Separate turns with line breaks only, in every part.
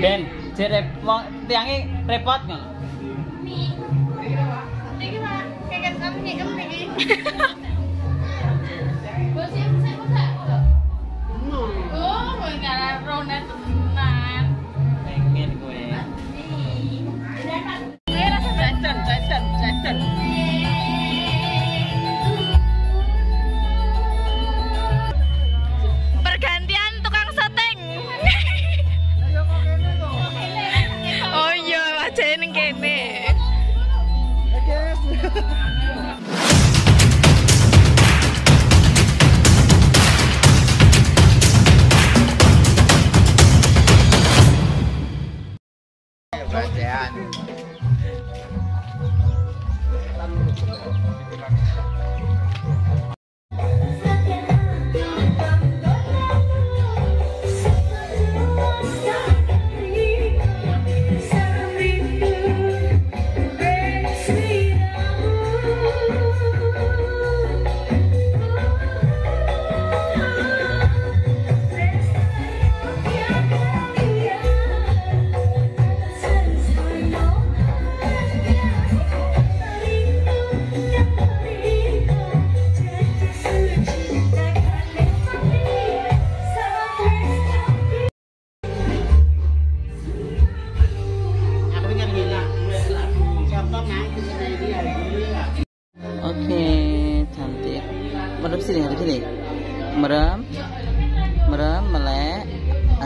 Ben, jadi wong tiangi repot nggak?
Kan. Oh.
Pengen gue.
Bacaan.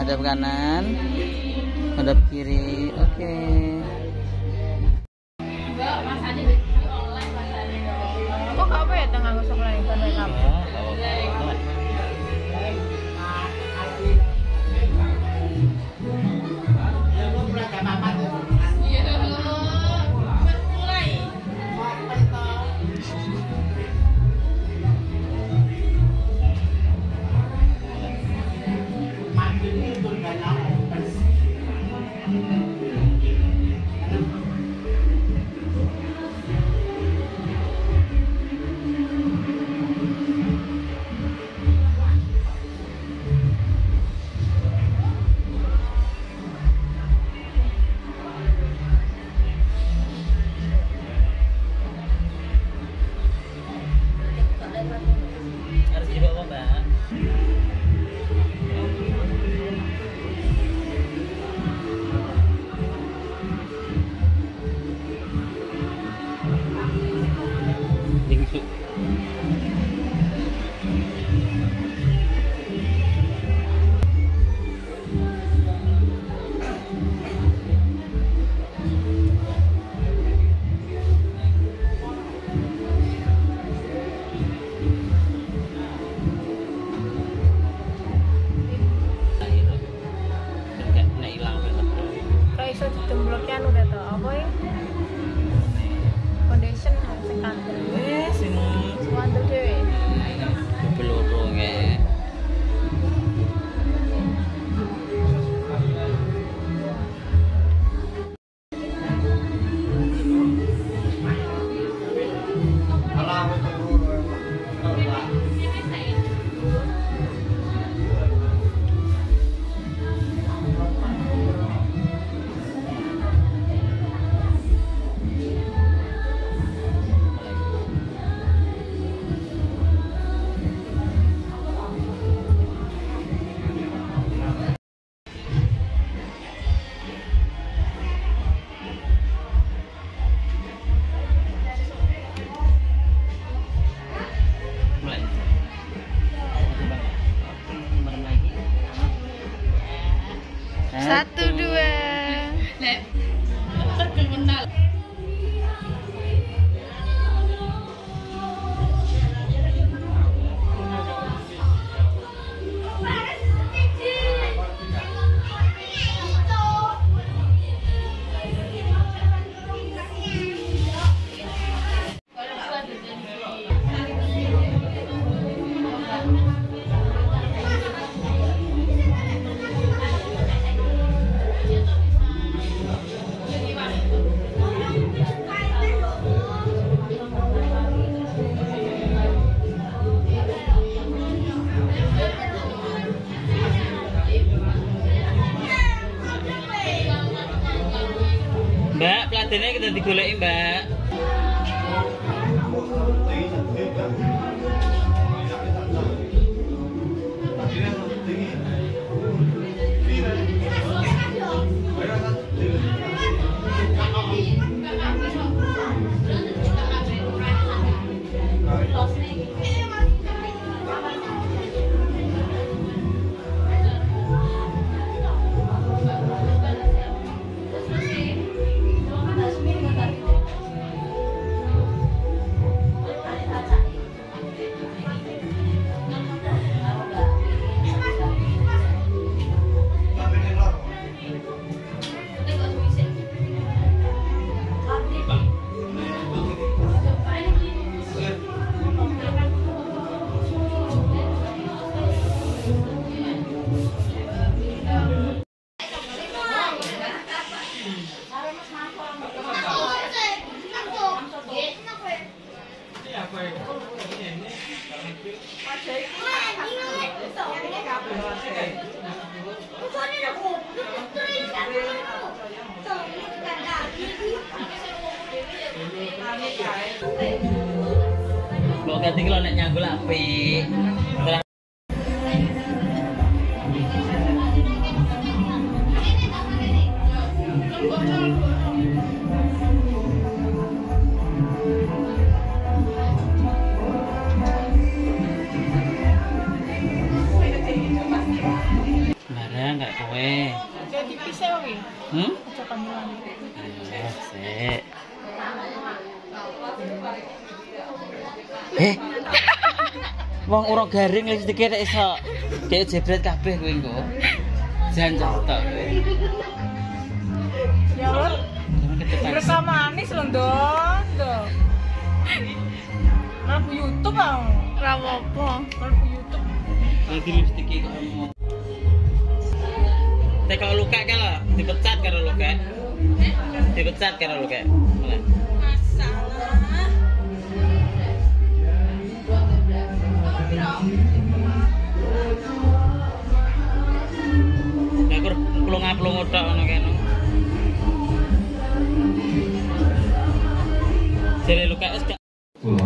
Hadap kanan, hadap kiri. Oke.
Kok apa ya tengah gosok lagi kamu?
Mbok ganti kalau nek nyanggul apik. Barang gak kowe.
Jadi pisau iki.
Hmm?
Aja kamilan.
Iya, sik. Eh. Wong ora garing wis dikit nek iso. Kayak jebret kabeh kowe engko. Jan tok.
Ya Allah. Rekam manis lho, Ndon. Ndon. Mlebu YouTube ah. Ora apa-apa. Mlebu YouTube.
Lagi lipstick kok ngomong. Tek kalau luka kalau dipecat karo luka. Dipecat karo luka. Malah.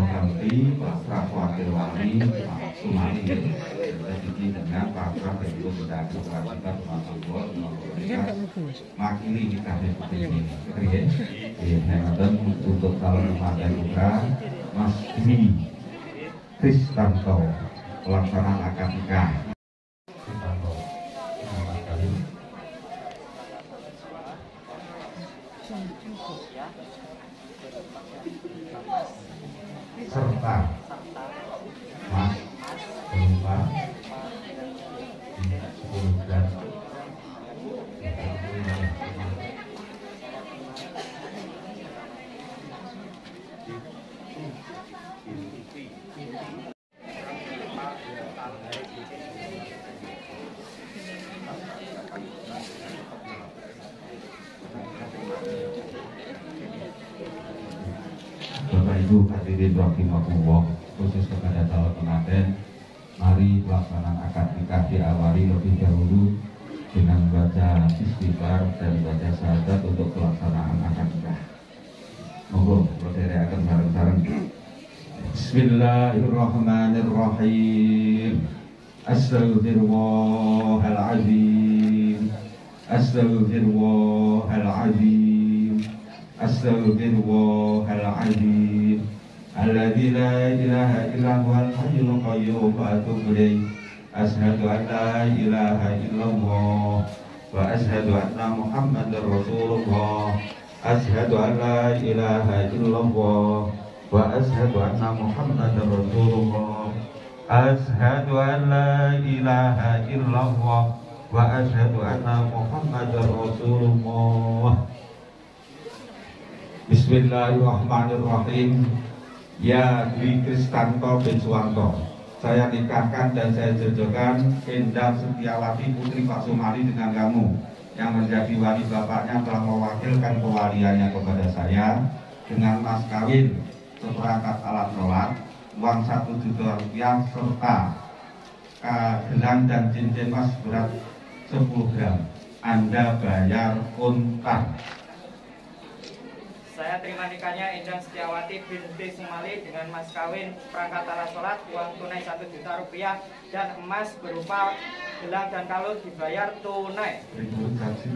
Kanti, Pak Wakil Wali, Pak Sumani, Jadi dengan Pak Praf dan Ibu Benda Kewajiban Mahasiswa Makili kita Republik ini. Oke, ya, dan untuk juga Mas Kristanto pelaksanaan akad nikah. Serta Ibu hadirin rahimahullah khusus kepada calon pengantin mari pelaksanaan akad nikah diawali lebih dahulu dengan baca istighfar dan baca syahadat untuk pelaksanaan akad nikah. Monggo proses akan bareng-bareng. Bismillahirrahmanirrahim Astaghfirullahaladzim Astaghfirullahaladzim Astaghfirullahaladzim Alladzi la ilaha illa huwal hayyul qayyum wa atubu ilaih Ashhadu an la ilaha illallah wa ashhadu anna Muhammadar Rasulullah. Ashhadu an la ilaha illallah wa ashhadu anna Muhammadar Rasulullah. Ashhadu an la ilaha illallah wa ashhadu anna Muhammadar Rasulullah. Bismillahirrahmanirrahim Ya Dwi Kristanto bin Saya nikahkan dan saya jodohkan Endang Setiawati Putri Pak Sumari dengan kamu Yang menjadi wali bapaknya telah mewakilkan kewaliannya kepada saya Dengan mas kawin seperangkat alat sholat Uang satu juta rupiah serta eh, gelang dan cincin mas berat 10 gram. Anda bayar kontan
saya terima nikahnya Enjang Setiawati binti Sumali dengan mas kawin perangkat alat sholat uang tunai satu juta rupiah dan emas berupa gelang dan kalung dibayar tunai.
Terima
kasih.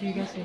ঠিক আছে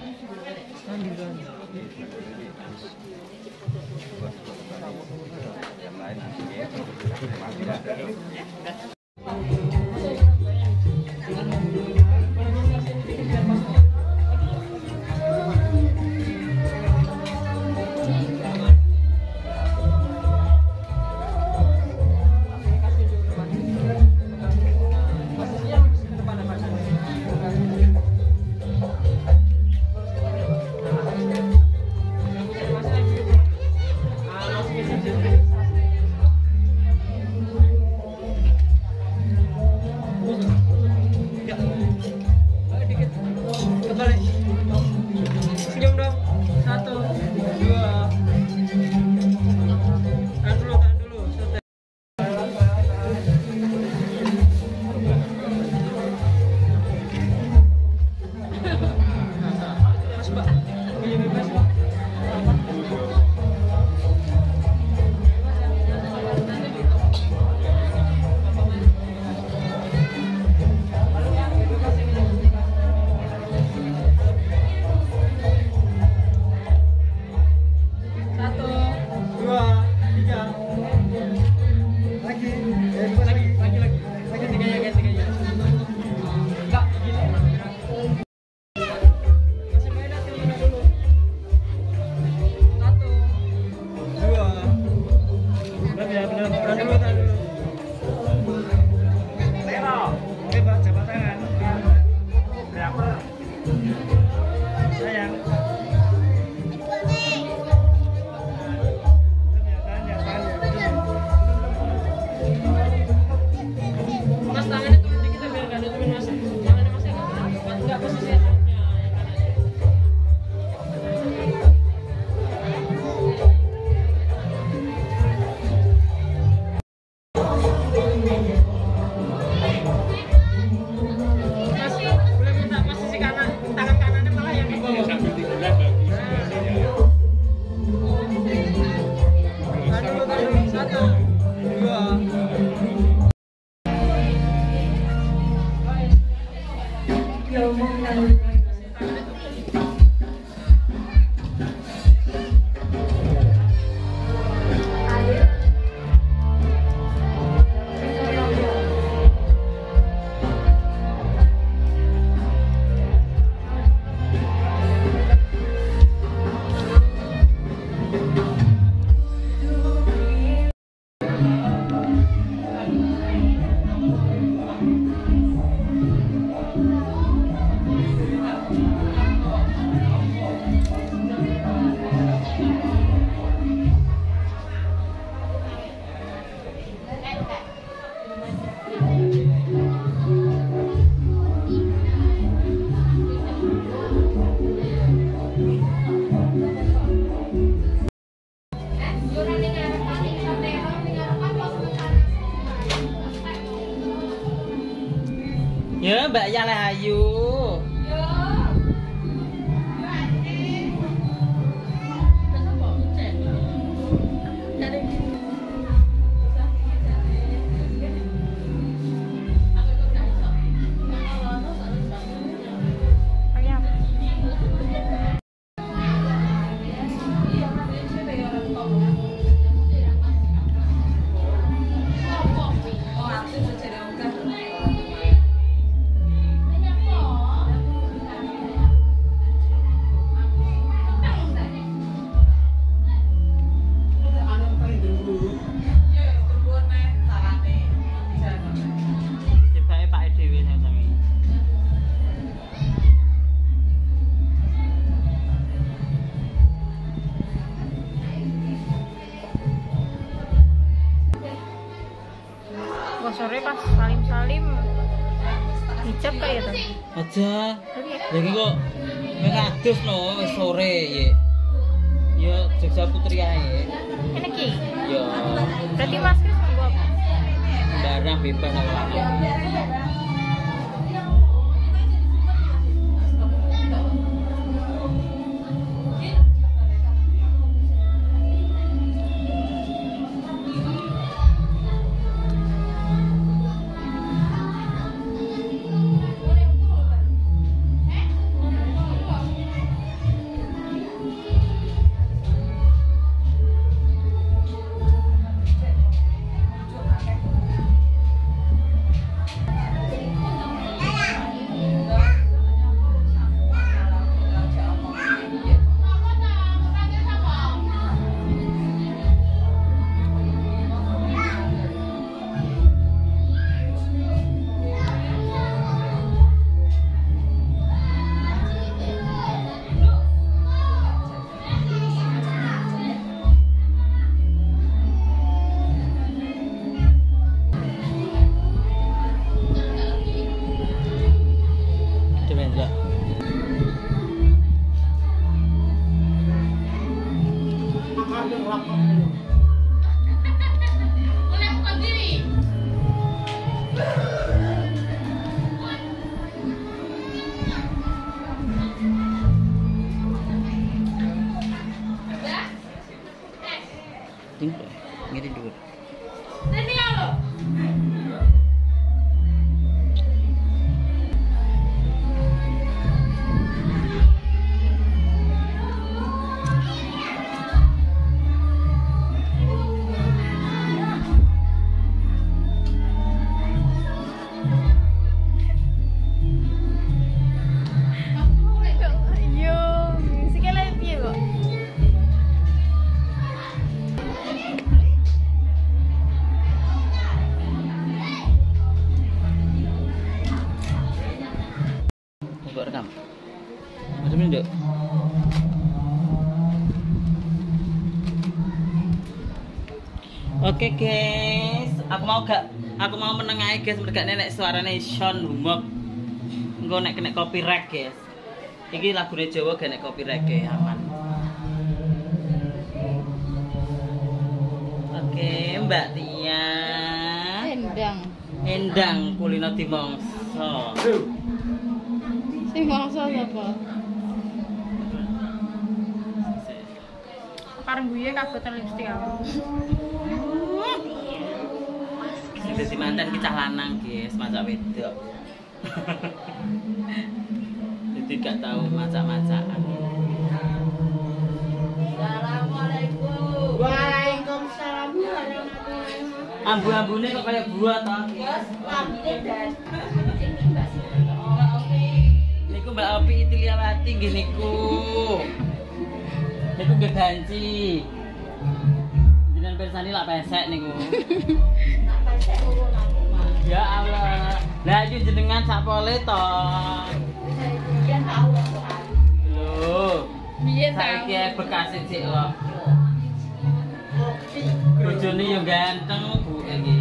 adus no sore ye. Ya Jogja Putri ae.
Ini ki.
Ya
Berarti mas Kris
barang bebas nek Oke guys, aku mau gak, aku mau menengahi guys, mereka nenek suaranya Sean Humok. Engko nek kena copyright guys. Iki lagune Jawa gak nek copyright guys, aman. Oke, Mbak Tia.
Endang.
Endang kulino dimongso.
Sing mangsa sapa?
Kareng gue kagotan lipstick aku.
Dadi mantan kicah lanang, guys, masak wedok. Jadi gak tahu masak-masakan.
Waalaikumsalam warahmatullahi
Ambu-ambune kok kayak buah toh. Niku Mbak Opi Itiliawati nggih niku. Niku nggih banci. Jenengan persani lak pesek niku. Ya Allah. Lah iki jenengan sakpole to. Lho.
Biyen
Saiki ae bekas sik kok. Bojone yo ganteng Bu iki.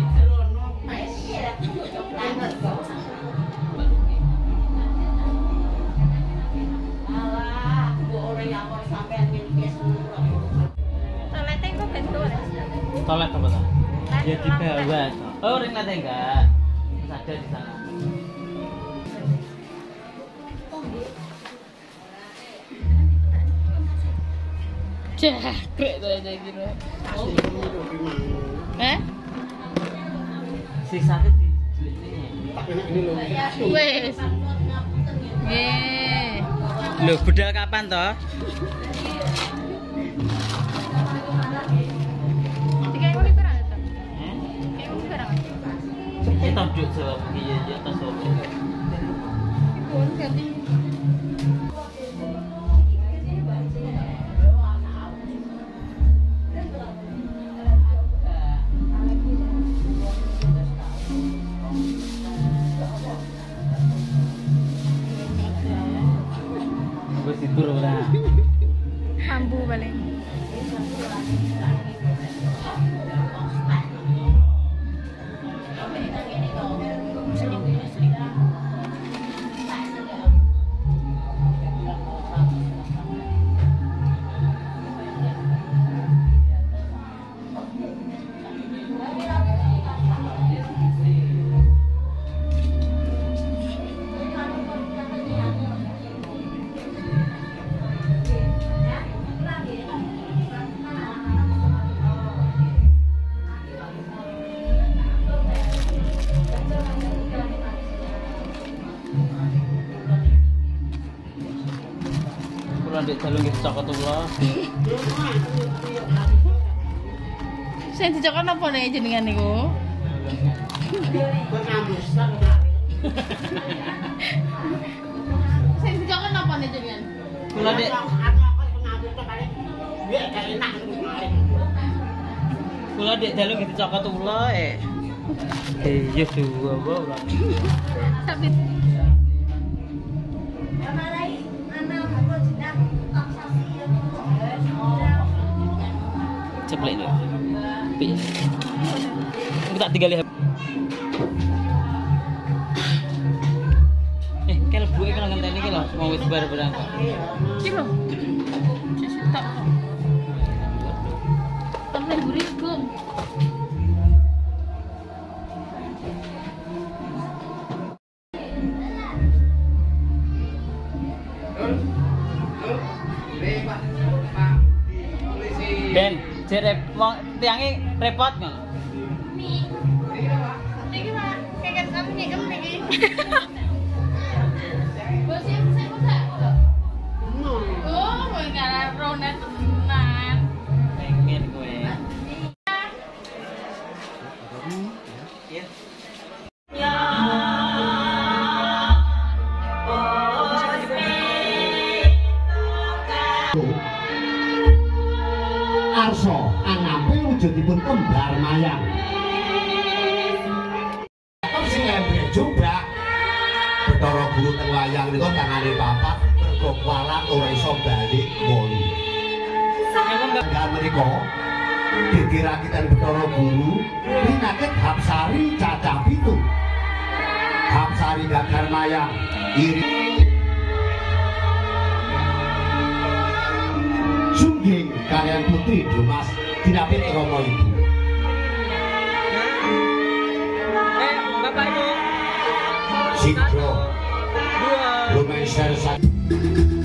Toilet apa ta? ya di bawah oh ring lantai enggak saja di sana
cek tuh aja gitu. Eh?
Si sakit di
Wes. Nggih.
Lho, budal kapan toh? Kita duduk jawab iya iya tas opo.
Pun ganti.
Wis tidur ora.
Mampu paling.
Nek jenengan niku? Sing dicokot napa nek jenengan?
Kula ndek Kula ndek dalu nggih cokot kula eh. Eh, dua ora.
Tapi
Tak tinggal lihat. Eh, kel buke kalau ngenteni lho, mau wis bar berangkat.
tak.
Ben, wong tiange repot ngono.
Arso anampe wujudipun kembar mayang. Embre jubrak. Betara guru teng wayang niku tangane papat mergo kualat ora iso bali wolu. Tanggal menika dikirakitan Betara guru pinakit Hapsari cacah pitu. Hapsari gagar mayang iri Sungging kalian putri Dumas dinapit Romo Ibu.
Dua.
Lumeser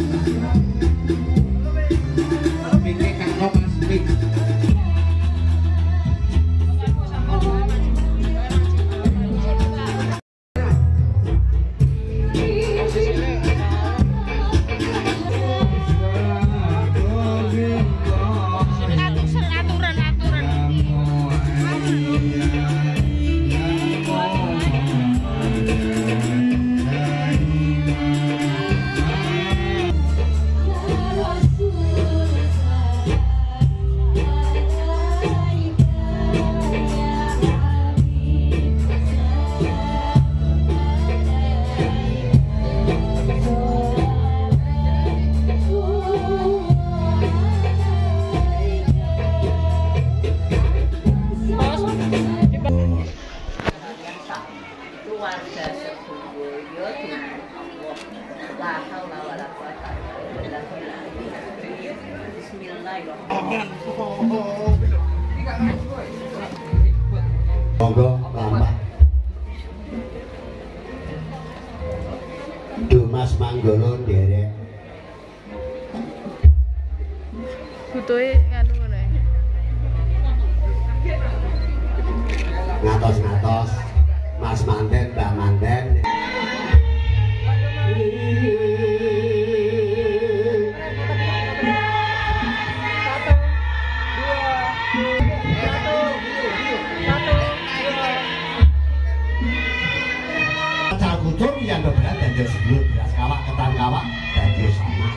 dia sebelum beras kawak, ketan kawak, dan dia sama.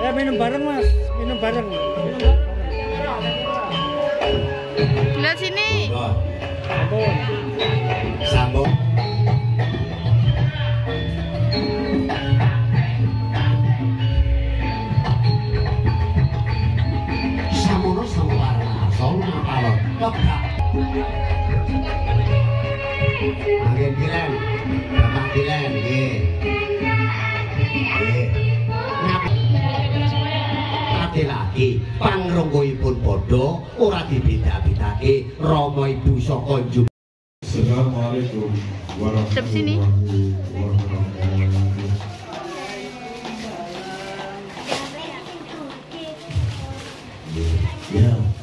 Ya minum bareng mas, minum bareng.
Lihat sini.
Tuh. Sambung. Samono samuwarna, sauna palon, kebak. Pangrungkuipun padha ora dibeda-bedake Rama Ibu saka Njum
Assalamualaikum warahmatullahi wabarakatuh.
Ya.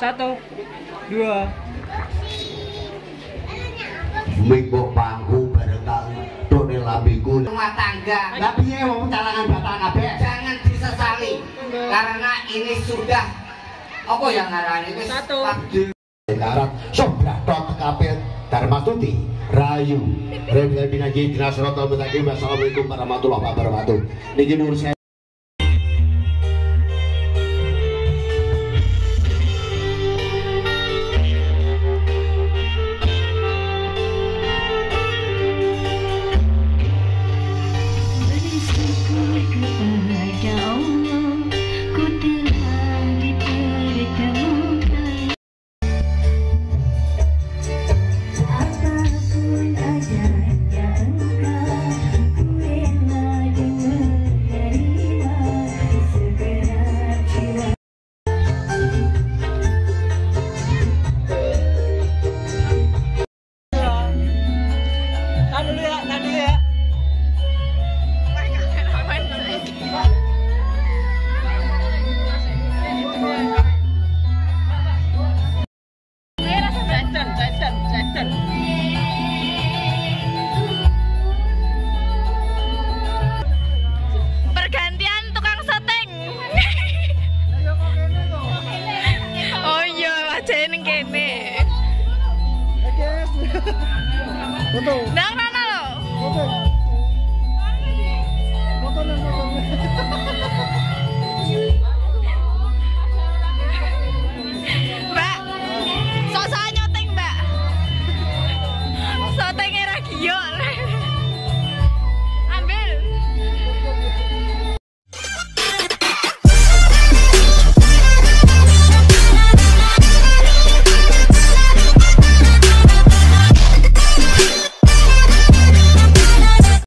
Satu, dua.
Minggu pangku bareng kang done lambiku.
rumah tangga.
Lah piye wong calangan batal kabeh?
jangan disesali. Karena ini sudah apa yang ngarani wis
Satu.
Sekarang sobrah tok kabeh. Darmatuti Rayu. Rebel binaji dinas roto mutaqim Assalamualaikum warahmatullahi wabarakatuh. Niki nur saya